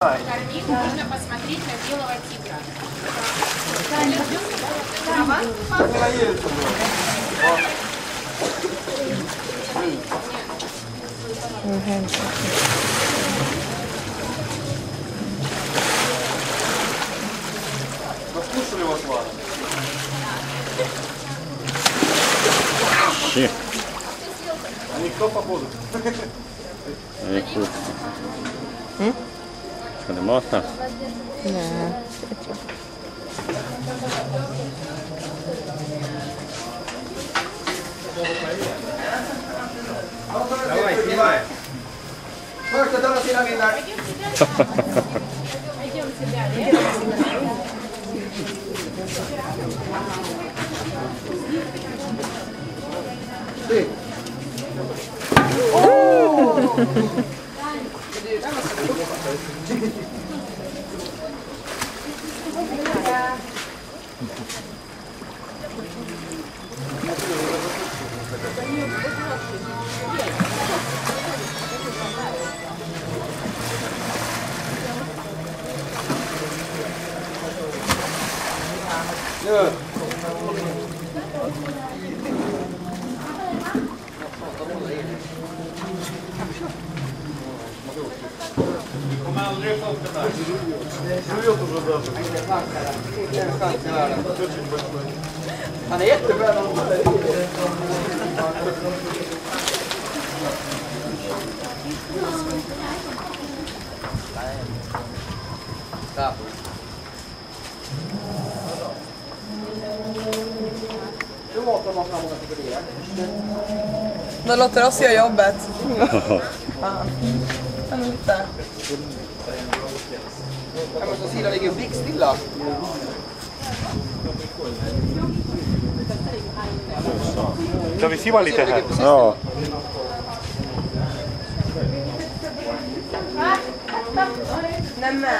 Картинку нужно посмотреть на белого тигра. Послушали вас, ладно? Ще. А никто походу. Tyle można. vamos Dawaj, vamos Chodź, vamos do vamos na vamos Ty. Yeah. Sure. kommer Han är jättebra. Tack. Låter oss göra jobbet. Fan. Lite. Jag måste sidan ligger blickstilla. Ska vi simma lite här? Ja. Nämen.